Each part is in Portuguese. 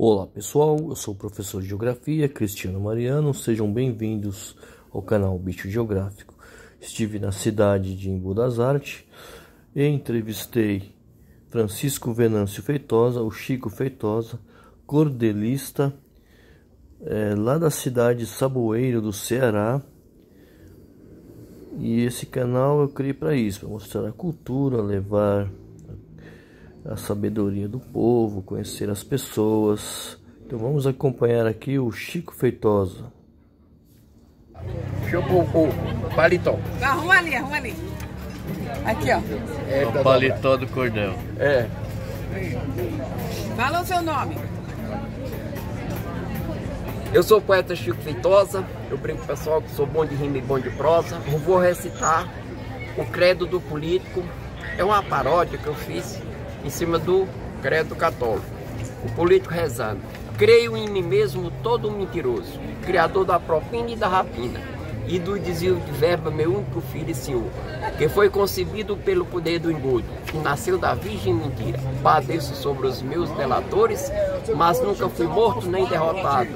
Olá pessoal, eu sou o professor de Geografia Cristiano Mariano, sejam bem-vindos ao canal Bicho Geográfico. Estive na cidade de Embu das Artes e entrevistei Francisco Venâncio Feitosa, o Chico Feitosa, cordelista, é, lá da cidade de Saboeiro do Ceará. E esse canal eu criei para isso, para mostrar a cultura, levar a sabedoria do povo, conhecer as pessoas. Então vamos acompanhar aqui o Chico Feitosa. Pôr o paletó. Arruma ali, arruma ali. Aqui, ó. É, o paletó do cordel. É. Fala o seu nome. Eu sou o poeta Chico Feitosa. Eu brinco pessoal que sou bom de rima e bom de prosa. Eu vou recitar o credo do político. É uma paródia que eu fiz em cima do credo católico. O político rezando. Creio em mim mesmo todo mentiroso, criador da propina e da rapina, e do desvio de verba meu único filho e senhor, que foi concebido pelo poder do engodo, que nasceu da virgem mentira. Padeço sobre os meus delatores, mas nunca fui morto nem derrotado.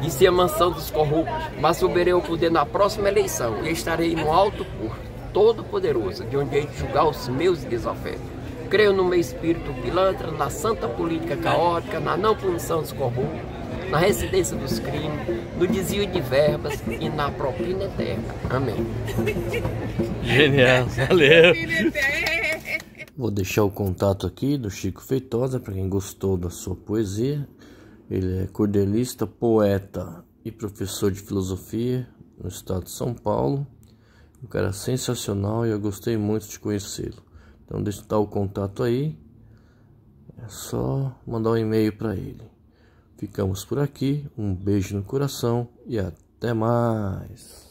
Disse a mansão dos corruptos, mas subirei o poder na próxima eleição e estarei no alto por todo poderoso, de onde hei de julgar os meus desafetos. Creio no meu espírito pilantra, na santa política caótica, na não punição dos corruptos, na residência dos crimes, no desvio de verbas e na propina eterna. Amém. Genial, valeu. Vou deixar o contato aqui do Chico Feitosa para quem gostou da sua poesia. Ele é cordelista, poeta e professor de filosofia no estado de São Paulo. Um cara sensacional e eu gostei muito de conhecê-lo. Então deixa eu dar o contato aí. É só mandar um e-mail para ele. Ficamos por aqui. Um beijo no coração e até mais.